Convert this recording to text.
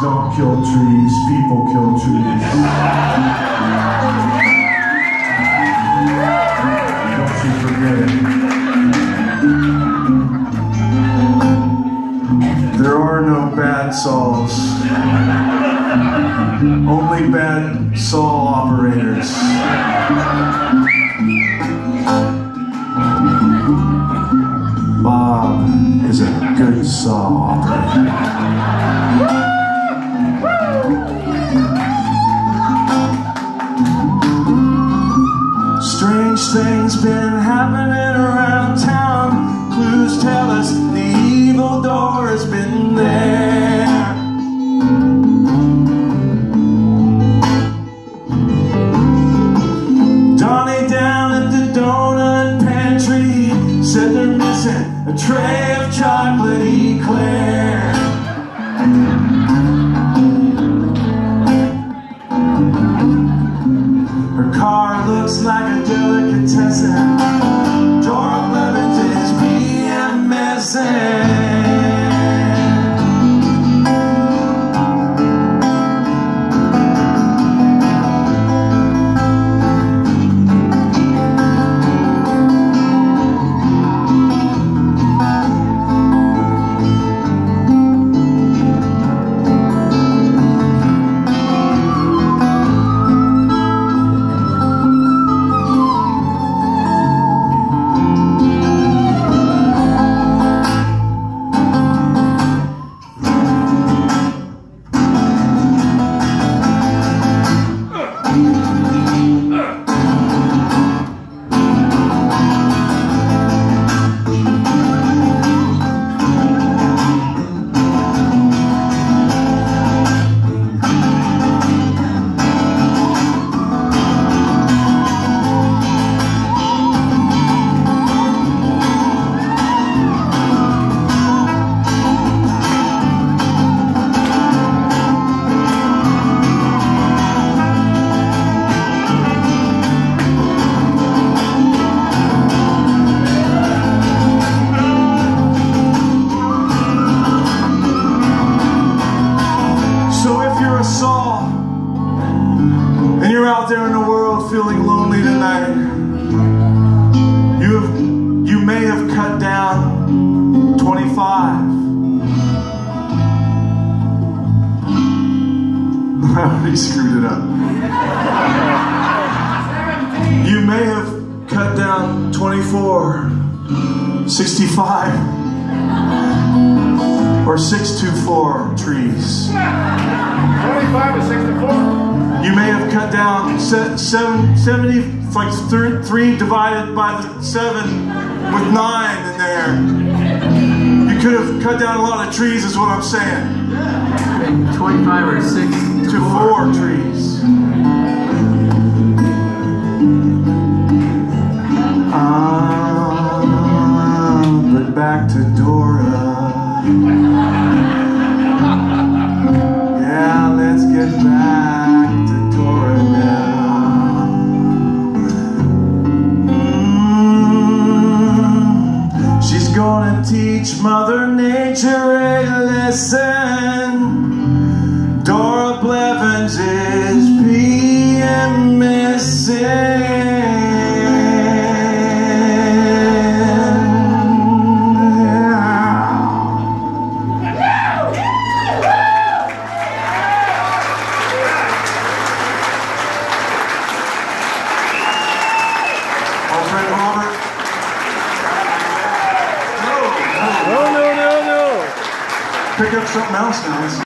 don't kill trees, people kill trees. Don't you forget it. There are no bad saws. Only bad saw operators. Bob is a good saw operator. Strange things been happening around town. Clues tell us the evil door has been there. Donnie down at the donut pantry said they're missing a tray of chocolate 25. I already screwed it up. You may have cut down 24, 65, or 624 trees. 25 to 64. You may have cut down se- seven, 70, like th- three divided by the seven with nine in there. Could have cut down a lot of trees, is what I'm saying. 25 or 6 To four trees. Ah, but back to Dora. Yeah, let's get back Nature a Pick up something else now.